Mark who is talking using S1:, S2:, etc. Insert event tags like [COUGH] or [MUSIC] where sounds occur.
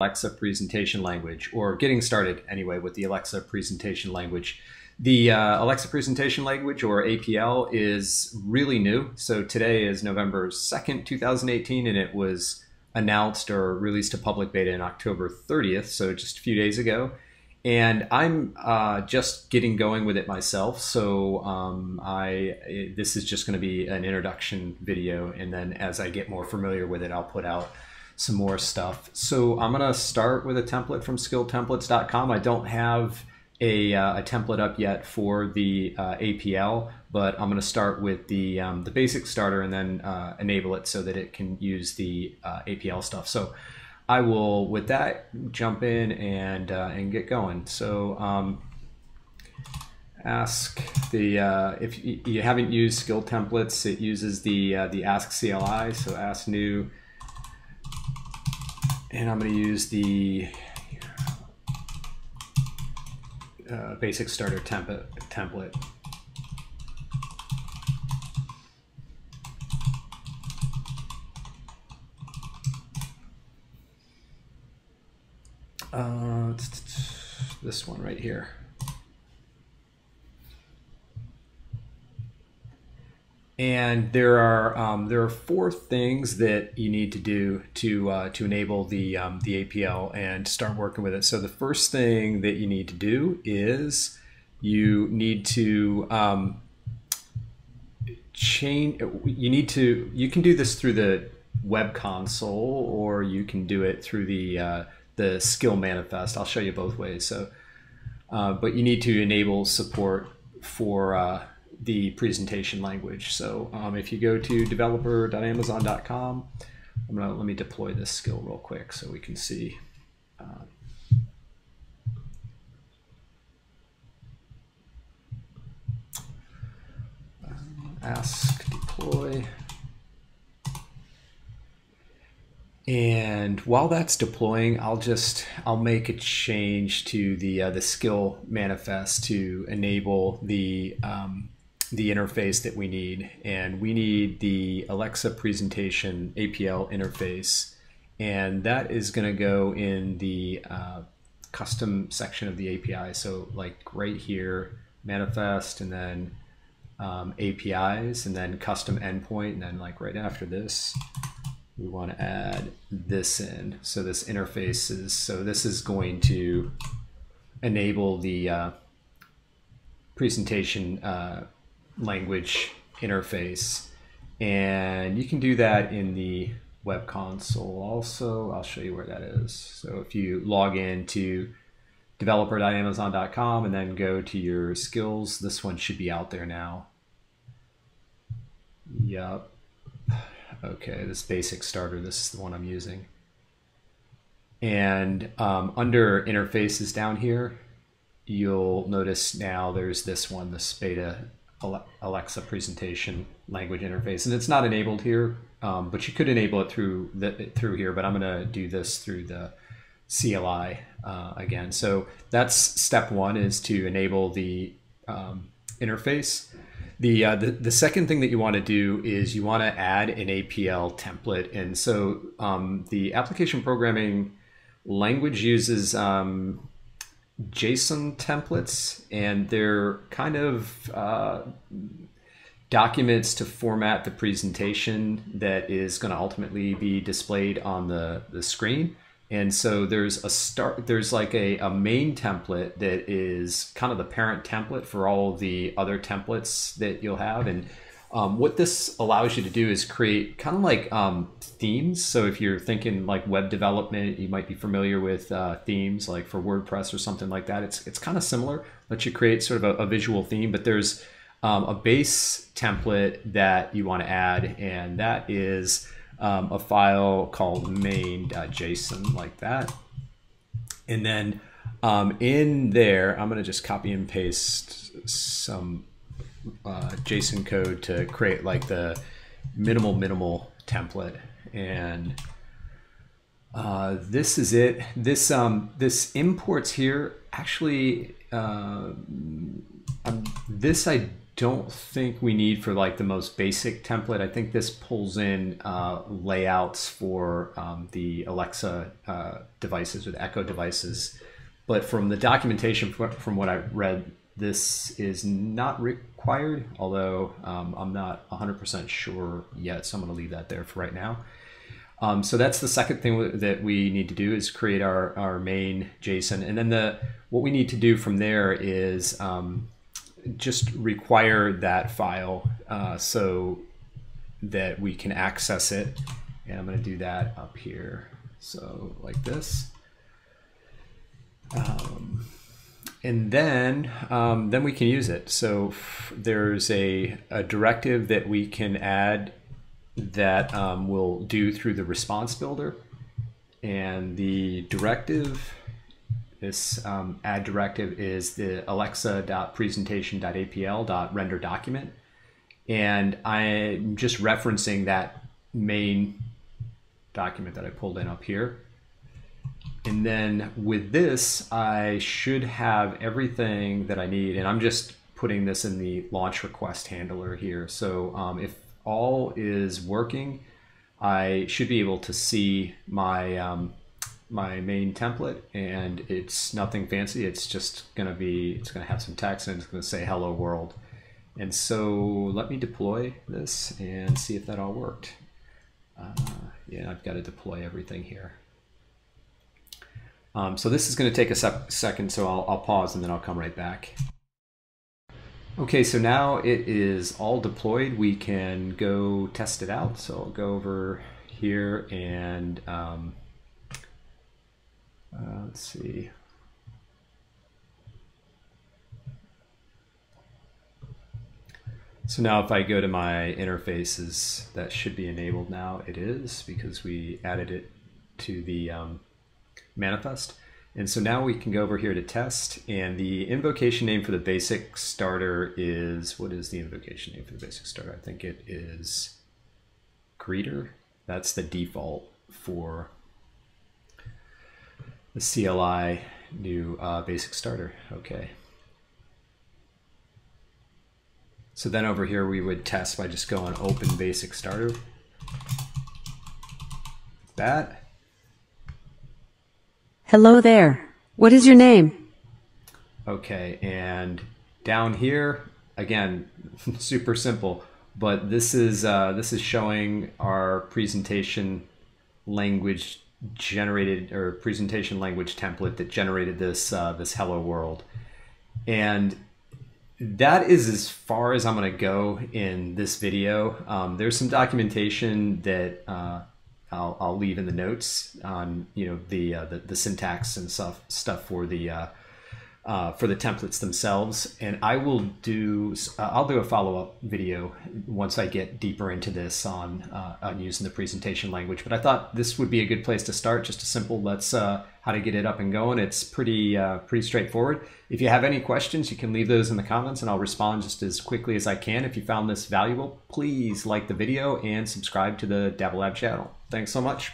S1: Alexa presentation language, or getting started anyway with the Alexa presentation language. The uh, Alexa presentation language, or APL, is really new. So today is November 2nd, 2018, and it was announced or released to public beta in October 30th, so just a few days ago. And I'm uh, just getting going with it myself, so um, I this is just going to be an introduction video, and then as I get more familiar with it, I'll put out some more stuff. So I'm going to start with a template from skilltemplates.com. I don't have a, uh, a template up yet for the uh, APL, but I'm going to start with the, um, the basic starter and then uh, enable it so that it can use the uh, APL stuff. So I will, with that, jump in and, uh, and get going. So um, ask the, uh, if you haven't used skill templates, it uses the, the ask CLI. So ask new and I'm going to use the uh, basic starter template. template. Uh, this one right here. And there are um, there are four things that you need to do to uh, to enable the um, the APL and start working with it. So the first thing that you need to do is you need to um, change. You need to you can do this through the web console or you can do it through the uh, the skill manifest. I'll show you both ways. So, uh, but you need to enable support for uh, the presentation language. So um, if you go to developer.amazon.com, I'm gonna let me deploy this skill real quick so we can see. Uh, ask deploy. And while that's deploying, I'll just I'll make a change to the uh, the skill manifest to enable the um, the interface that we need. And we need the Alexa presentation APL interface. And that is going to go in the uh, custom section of the API. So like right here, manifest, and then um, APIs, and then custom endpoint, and then like right after this, we want to add this in. So this interface is, so this is going to enable the uh, presentation uh, language interface. And you can do that in the web console also. I'll show you where that is. So if you log in to developer.amazon.com and then go to your skills, this one should be out there now. Yep. Okay, this basic starter, this is the one I'm using. And um, under interfaces down here, you'll notice now there's this one, the beta Alexa presentation language interface, and it's not enabled here, um, but you could enable it through the, through here. But I'm going to do this through the CLI uh, again. So that's step one is to enable the um, interface. The, uh, the, the second thing that you want to do is you want to add an APL template, and so um, the application programming language uses um, JSON templates, and they're kind of uh, documents to format the presentation that is going to ultimately be displayed on the, the screen. And so there's a start, there's like a, a main template that is kind of the parent template for all the other templates that you'll have. And um, what this allows you to do is create kind of like um, themes. So if you're thinking like web development, you might be familiar with uh, themes like for WordPress or something like that. It's it's kind of similar. Let you create sort of a, a visual theme, but there's um, a base template that you want to add, and that is um, a file called main.json like that. And then um, in there, I'm going to just copy and paste some uh, JSON code to create like the minimal minimal template and uh, this is it this um this imports here actually uh, um, this I don't think we need for like the most basic template. I think this pulls in uh, layouts for um, the Alexa uh, devices the Echo devices. But from the documentation, from what I read, this is not required, although um, I'm not 100% sure yet. So I'm going to leave that there for right now. Um, so that's the second thing that we need to do is create our, our main JSON. And then the what we need to do from there is um, just require that file uh, so that we can access it. And I'm going to do that up here. So like this. Um, and then um, then we can use it. So there's a, a directive that we can add that um, we'll do through the response builder. And the directive, this um, add directive is the alexa.presentation.apl.render document. And I'm just referencing that main document that I pulled in up here. And then with this, I should have everything that I need. And I'm just putting this in the launch request handler here. So um, if all is working, I should be able to see my um, my main template and it's nothing fancy. It's just going to be, it's to have some text and it's to say hello world. And so let me deploy this and see if that all worked. Uh, yeah, I've got to deploy everything here. Um, so this is going to take a sec second, so I'll, I'll pause and then I'll come right back. Okay, so now it is all deployed. We can go test it out. So I'll go over here and um, uh, let's see. So now if I go to my interfaces, that should be enabled now. It is because we added it to the um, manifest. And so now we can go over here to test and the invocation name for the basic starter is, what is the invocation name for the basic starter? I think it is greeter. That's the default for the CLI new uh, basic starter. Okay. So then over here we would test by just going open basic starter. That.
S2: Hello there. What is your name?
S1: Okay, and down here, again, [LAUGHS] super simple, but this is uh, this is showing our presentation language generated or presentation language template that generated this uh, this hello world, and that is as far as I'm going to go in this video. Um, there's some documentation that uh, I'll, I'll leave in the notes on you know the uh, the, the, syntax and stuff stuff for the uh, uh, for the templates themselves. And I will do uh, I'll do a follow up video once I get deeper into this on uh, on using the presentation language. But I thought this would be a good place to start. Just a simple let's uh, how to get it up and going. It's pretty pretty straightforward. If you have any questions, you can leave those in the comments, and I'll respond just as quickly as I can. If you found this valuable, please like the video and subscribe to the Dabble Lab channel. Thanks so much.